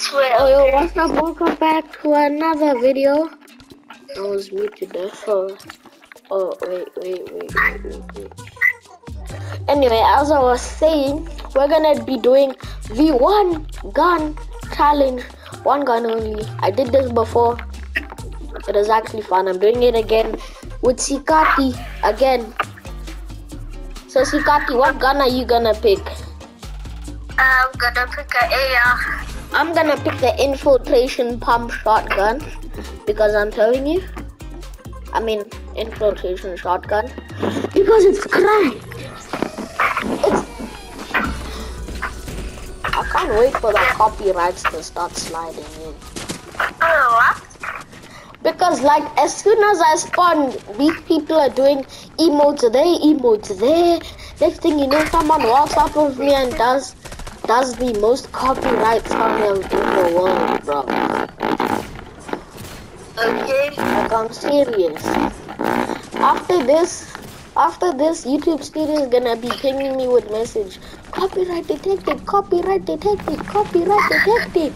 Oh yo, what's up? Welcome back to another video. I was muted there for. Oh wait, wait, wait, wait, wait, wait. Anyway, as I was saying, we're gonna be doing the one gun challenge. One gun only. I did this before. It was actually fun. I'm doing it again with Sikati again. So Sikati, what gun are you gonna pick? I'm gonna pick an AR. I'm gonna pick the infiltration pump shotgun because I'm telling you. I mean infiltration shotgun because it's cracked. I can't wait for the copyrights to start sliding in. Because like as soon as I spawn, these people are doing emotes there, emotes there. Next thing you know, someone walks up of me and does does the most copyright song in the world, bro. Okay. Like I'm serious. After this, after this, YouTube Studio is gonna be pinging me with message. Copyright detected, copyright detected, copyright detected.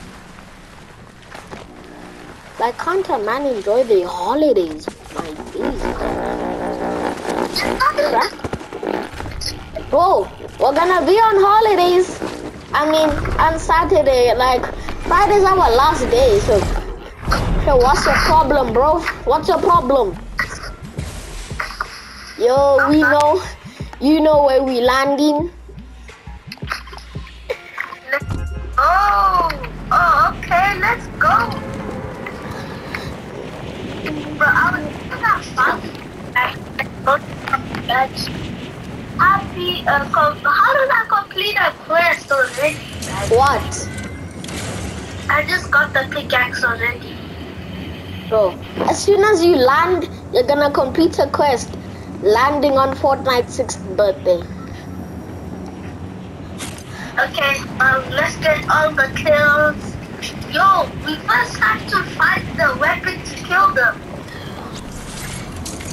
Like can't a man enjoy the holidays? My days. Bro, we're gonna be on holidays. I mean, on Saturday, like Friday's our last day, so so what's your problem, bro? What's your problem? Yo, we know, you know where we landing. Oh, oh, okay, let's go. But I was not go. Happy, uh, how did I complete a quest already? What, I just got the pickaxe already. bro? As soon as you land, you're gonna complete a quest. Landing on Fortnite's sixth birthday. Okay, um, let's get all the kills. Yo, we first have to find the weapon to kill them.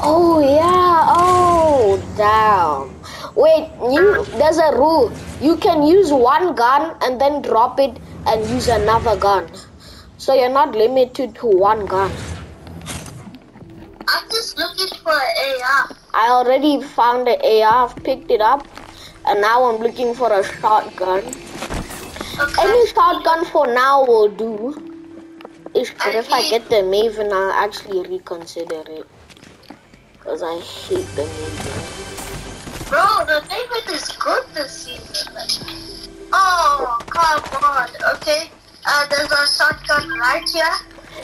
Oh yeah. Oh damn. Wait, you there's a rule. You can use one gun and then drop it and use another gun. So you're not limited to one gun. I'm just looking for an AR. I already found the AR, I've picked it up, and now I'm looking for a shotgun. Okay. Any shotgun for now will do. It's but if I get the Maven, I'll actually reconsider it. Cause I hate the Maven. Bro, the David is good this season. Oh, come on. Okay. Uh, there's a shotgun right here.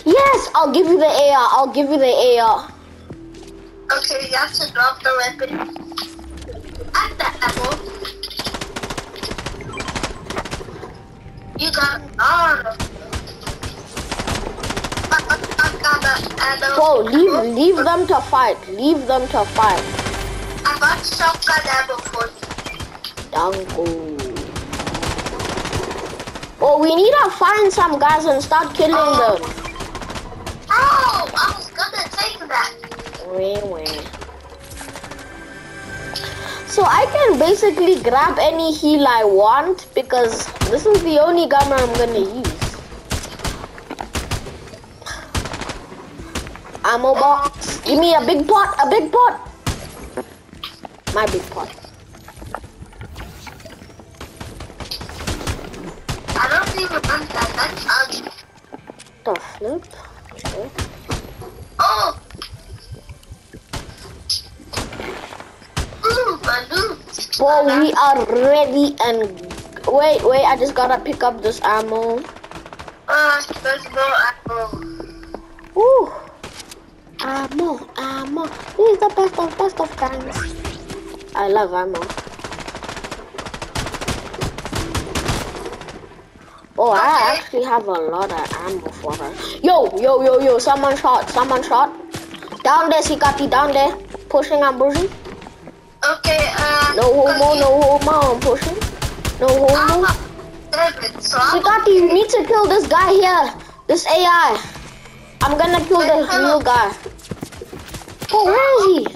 Yes, I'll give you the AR. I'll give you the AR. Okay, you have to drop the weapon. At the ammo. You got oh. Ammo. Bro, leave leave them to fight. Leave them to fight. I got shotgun ammo for. Dango. Oh, we need to find some guys and start killing oh. them. Oh, I was gonna take that. Wait, wait. So I can basically grab any heal I want because this is the only gun I'm gonna use. Ammo box. Give me a big pot, a big pot. My big pot. I don't even want that. That's ugly. The flip. Okay. Oh! Ooh, balloon. Well, we are ready and wait, wait. I just gotta pick up this ammo. Uh, there's no ammo. Ooh. Ammo, ammo. This is the best of best of guns. I love ammo. Oh, I actually have a lot of ammo for us. Yo, yo, yo, yo, someone shot, someone shot. Down there, Sikati, down there. Pushing, I'm pushing. Okay, uh. No homo, no homo, I'm pushing. No homo. I'm Sikati, you need to kill this guy here. This AI. I'm gonna kill the real guy. Oh, where is he?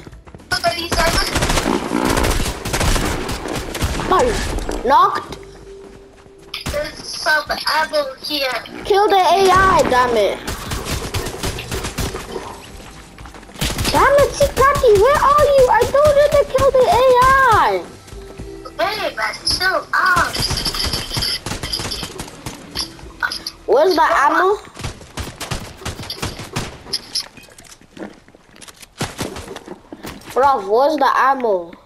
Knocked. There's some ammo here. Kill the AI, damn it. Damn it, Chikati, where are you? I told you to kill the AI. Babe, I chill out. Where's the ammo? Bro, where's the ammo?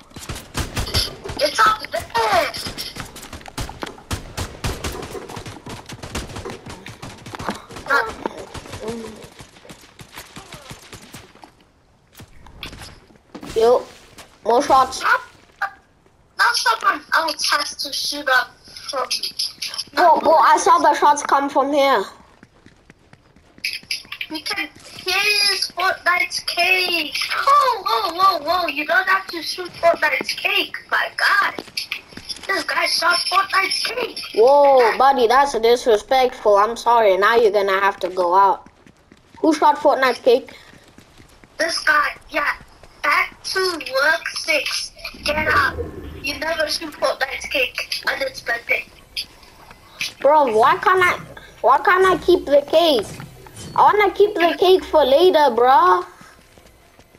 More shots. Now someone else has to shoot up from me. Bro, bro, I saw the shots come from here. We can here's Fortnite's cake. Oh, whoa, whoa, whoa! You don't have to shoot Fortnite's cake. My God, this guy shot Fortnite's cake. Whoa, buddy, that's disrespectful. I'm sorry. Now you're gonna have to go out. Who shot Fortnite cake? This guy, yeah. Back to work six. Get up. You never shoot Fortnite's cake. Unexpected. Bro, why can't I? Why can't I keep the cake? I wanna keep the cake for later, bro.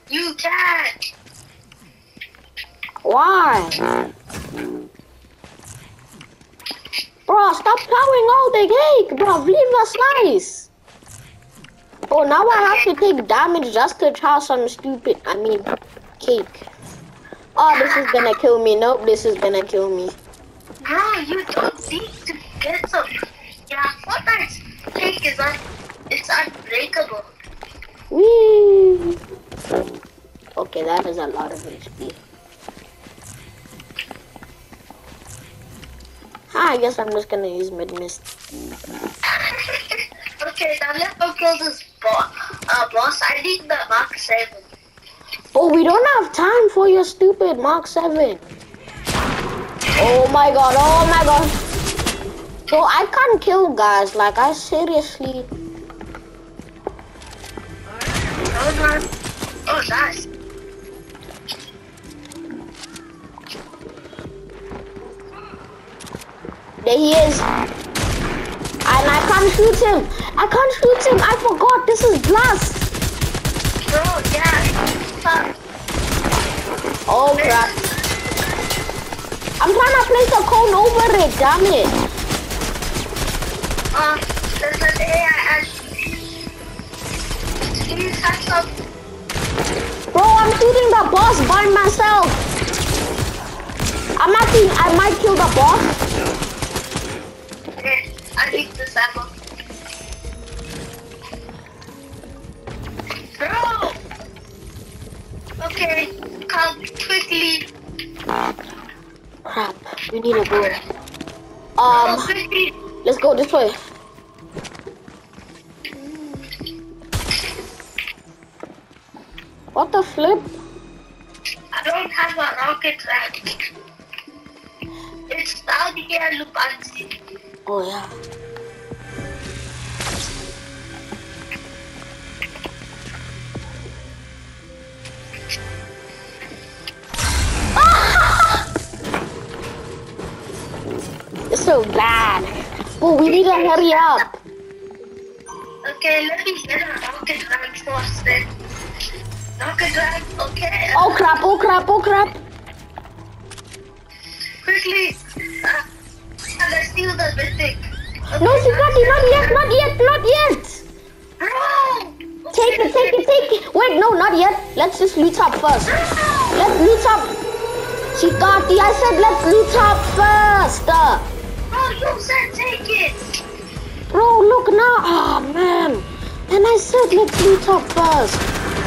You can't. Why? Bro, stop plowing all the cake, bro. Leave us nice. Oh, now I have to take damage just to try some stupid, I mean, cake. Oh, this is gonna kill me. Nope, this is gonna kill me. Bro, you don't need to get some. Yeah, Fortnite's cake is un- it's unbreakable. Whee! Okay, that is a lot of HP. Ah, I guess I'm just gonna use med mist. okay, now let's go kill this boss. Uh, boss, I need the Mark 7. Oh, we don't have time for your stupid Mark 7. Oh my god, oh my god. So I can't kill guys, like I seriously... Oh. Oh, nice. There he is. And I can't shoot him. I can't shoot him. I forgot. This is blast. Bro, yeah. Fuck. Oh crap. I'm trying to place a cone over it. Damn it. Uh, there's an AI and he's had some. Bro, I'm shooting the boss by myself. I'm actually, I might kill the boss. Okay, come quickly. Crap. We need a go. Go Um, let's go this way. What the flip? I don't have a rocket ram. It's down here, Lupansi. Oh yeah. So bad. But we need to hurry up. Okay, let me get a rocket ram first then. Rocket ram, okay. Oh crap, oh crap, oh crap. Quickly. Uh, let's steal the mythic. No, Sikati, not yet, not yet, not yet. Bro! Take it, take it, take it. Wait, no, not yet. Let's just loot up first. Let's loot up. Sikati, I said let's loot up first. Bro, you said take it. Bro, look now. Oh man. And I said let's loot up first.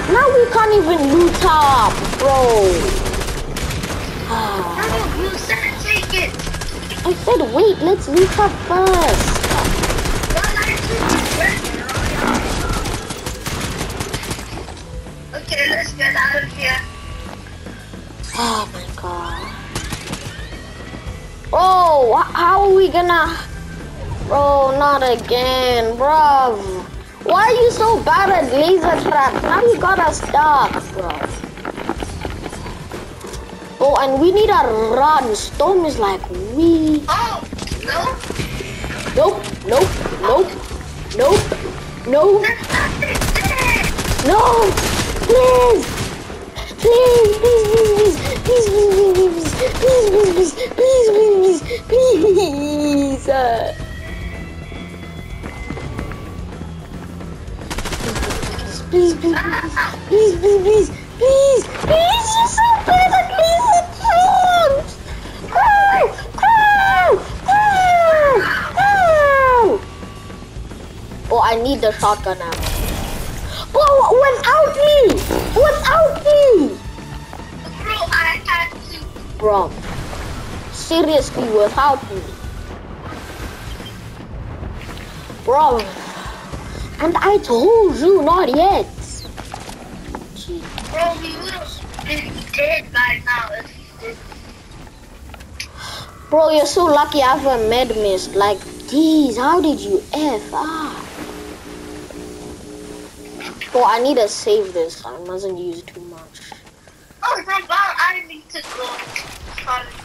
Now we can't even loot up, bro. Ah, you said take it. I said wait, let's loot up first. What I do? Okay, let's get out of here. Oh How are we gonna? Bro, not again, bro. Why are you so bad at laser traps? Now you got us stuck, bro. Oh, and we need a run. Storm is like we. Oh, no. Nope, nope, nope, nope, no, no, please, please, please, please, please, please, please, please, please, please, you're so bad at. Ow, ow, ow, ow. Oh, I need the shotgun ammo. Oh, without me! Without me! Bro, I had to. Bro, seriously, without me. Bro, and I told you not yet. Bro, would have been dead by now if you did. Bro, you're so lucky I have a med mist. Like, geez, how did you F? Ah. Bro, I need to save this. I mustn't use too much. Oh, bro, I need to go. Sorry.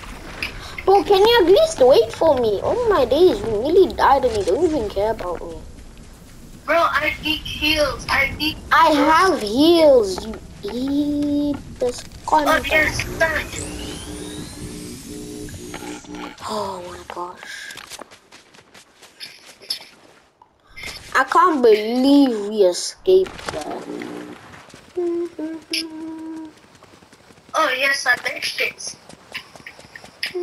Bro, can you at least wait for me? Oh my days, you nearly died and you don't even care about me. Bro, I need heals. I need. I have heals, you eat this Oh, content. yes, that. Oh my gosh. I can't believe we escaped that. Oh, yes, I missed it. Yeah,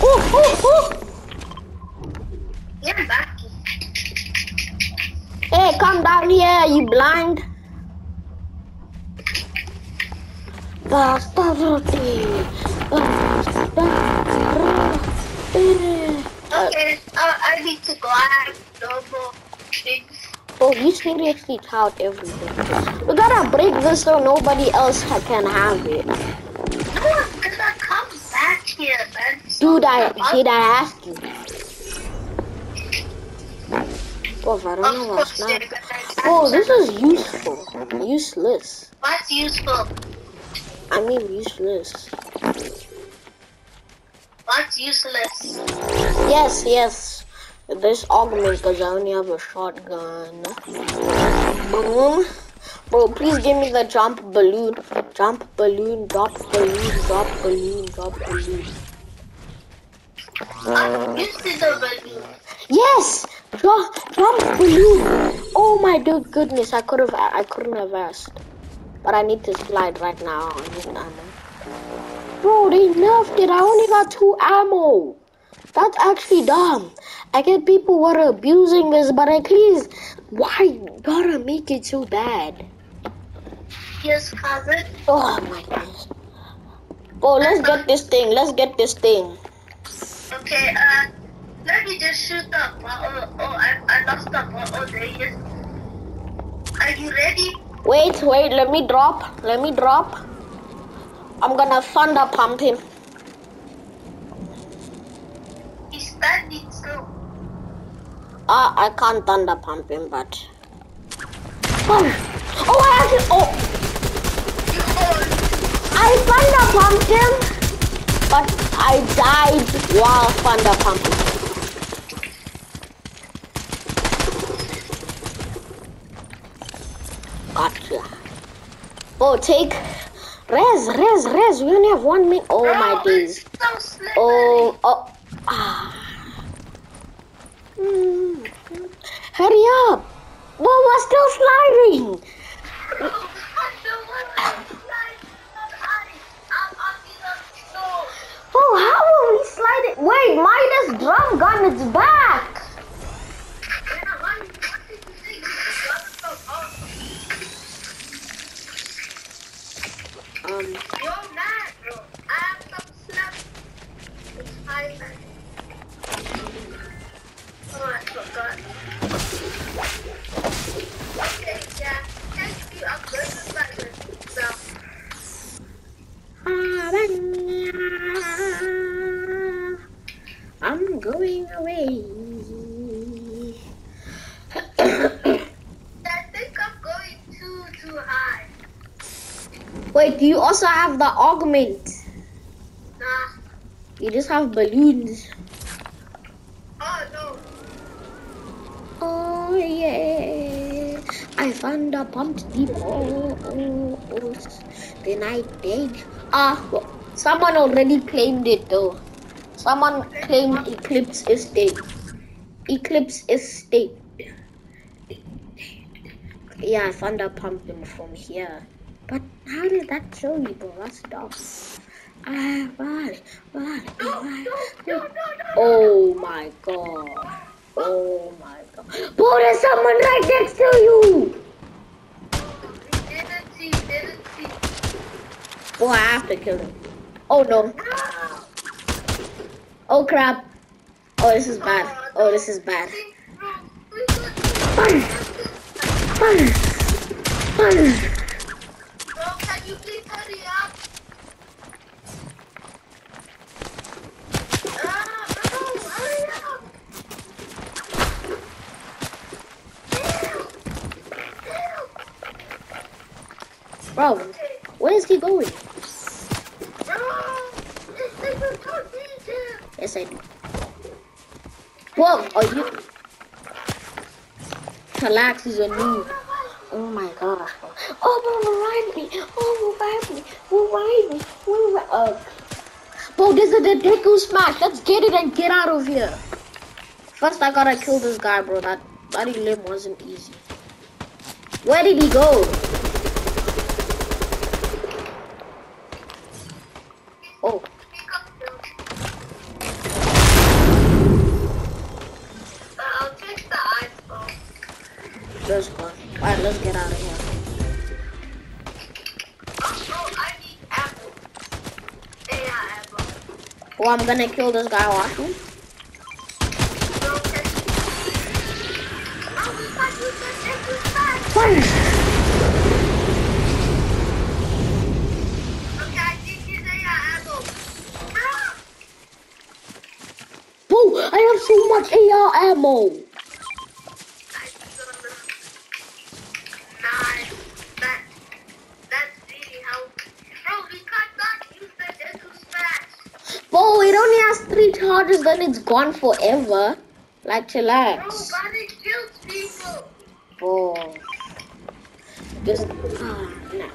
Oh, oh, oh. yeah, I'm back. Hey, come down here, you blind. Okay, uh, I need to go. I have no more. Oh, you seriously tout everything. We gotta break this so nobody else can have it. No one's gonna come back here, man. Dude, I did I ask you? Oh, I don't know what's not. Oh, this is useful. Useless. What's useful? I mean useless. What's useless? Yes, yes. This augment because I only have a shotgun. Boom. Bro, please give me the jump balloon. Jump balloon, drop balloon, drop balloon, drop balloon. I'm used to the balloon. Yes! Jump, jump balloon! Oh my dear goodness, I could have I couldn't have asked. But I need to slide right now. I need ammo. Bro, they nerfed it. I only got two ammo. That's actually dumb. I get people who are abusing this, but at least why gotta make it so bad? Yes, cousin. Oh my goodness. Oh, let's get this thing. Let's get this thing. Okay, uh, let me just shoot the bottle. Oh, I, I lost the bottle. There he is. Are you ready? Wait, wait. Let me drop. Let me drop. I'm gonna thunder pump him. He's standing still. Uh, I can't thunder pump him, but. Oh, oh I actually. Oh, I thunder pumped him, but I died while thunder pumping. Gotcha. Oh, take. Res, res, res. We only have one minute. Oh my days. so. Oh, oh. Ah. Hmm. Hurry up. Well, we're still sliding. Wait, do you also have the augment? Nah. You just have balloons. Oh no. Oh yeah. I found a pumped depot. Then I dig. Ah, well, someone already claimed it though. Someone claimed Eclipse Estate. Eclipse Estate. Yeah, I found a pumpkin from here. How did that show you, bro? That's dumb. Ah, why? Why? No, Why? no, no, no. Oh my god. Oh my god. Bro, there's someone right next to you! Didn't see, didn't see. Oh, I have to kill him. Oh no. Ah. Oh crap. Oh, this is bad. Oh, this is bad. Bro, we got- Fun! Fun! Fun! Bro, can you please hurry up? Ah, bro, hurry up. Help. Help. Bro, where is he going? Yes, I do. Whoa, are you? Relax, he's a noob. Oh my gosh. Oh, bro, revive me. Oh, revive me. Revive me. Revive uh, Bro, this is the Deku smash. Let's get it and get out of here. First, I gotta kill this guy, bro. That bloody limb wasn't easy. Where did he go? Oh, I'm gonna kill this guy. Watch say apple. Ah! I have so much AR ammo. Nice. Nice. That, that's really helpful. Bro, we can't not use the Deku smash. Bro, it only has charges, then it's gone forever. Like, Bro, chillax. kills people. Bro. Just, ah, no.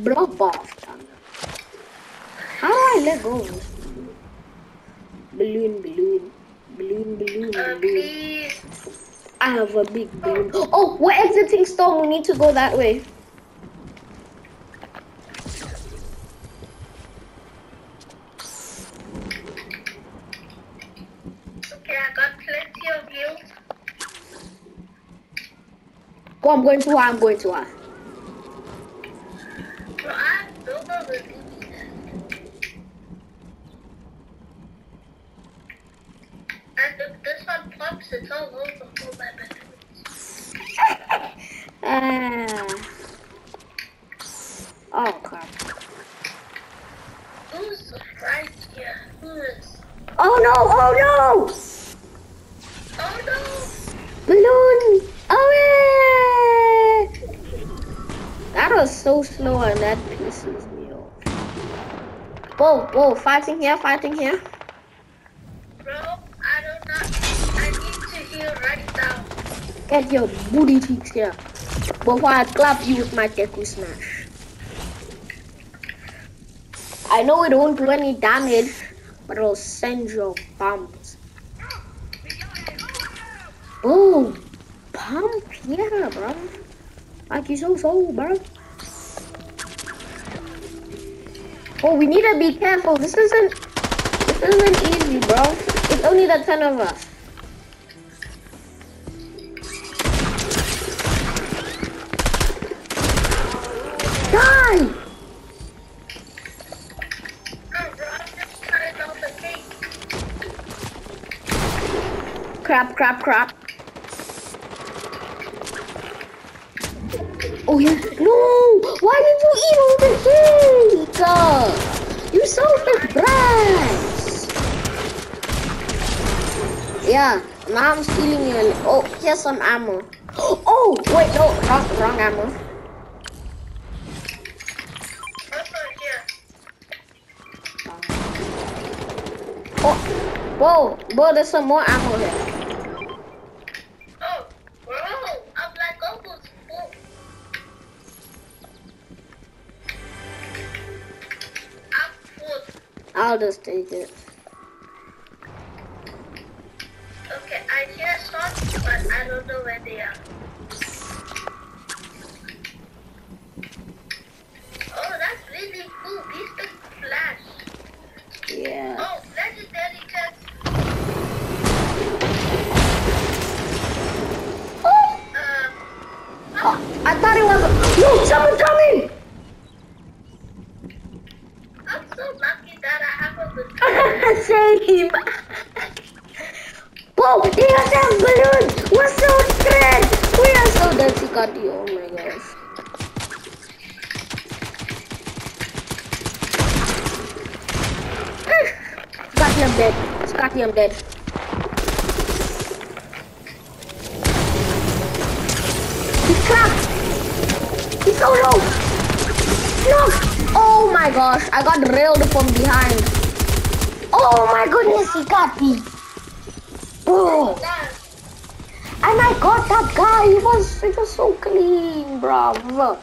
Block off. How do I let go? Balloon, balloon. Balloon, balloon, balloon. please. I have a big balloon. Oh, we're exiting storm. We need to go that way. Okay, I got plenty of you. I'm going to. I'm going to her. I don't know the And if this one pops, it's all over for my battery. Ah. Oh, crap. Who's right here? Who is? Oh, no. Oh, no. Oh no! Balloon away! That was so slow and that pisses me off. Whoa, whoa, fighting here, fighting here. Bro, I don't know. I need to heal right now. Get your booty cheeks here. Before I clap you with my Deku Smash. I know it won't do any damage, but it'll send your bombs. Boom! Pump, yeah, bro. Like you so so, bro. Oh, we need to be careful. This isn't, this isn't easy, bro. It's only the ten of us. Die! Crap, crap, crap. Oh. No! Why did you eat all the cake? You selfish brats! Yeah, now I'm stealing your. Oh, here's some ammo. Oh, wait, no, wrong, wrong ammo. Here. Whoa, bro, there's some more ammo here. I'll just take it. Okay, I hear shots, but I don't know where they are. Oh, that's really cool. These things flash. Yeah. Oh, legendary. Oh, Um, oh, I thought it was. Yo, someone coming! I'm so lucky that I have a good Same. Whoa, that balloon. We're so dead. We are so dead, Sikati. Oh my gosh. Scotty, I'm dead. Scotty, I'm dead. He's cracked. He's so low. No. Oh my gosh, I got railed from behind. Oh my goodness, he got me. Bro. And I got that guy. He was, he was so clean, bruv.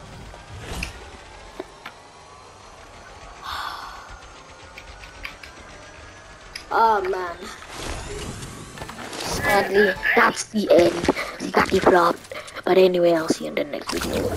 Oh man. Sadly, that's the end. Zigati flopped. But anyway, I'll see you in the next video.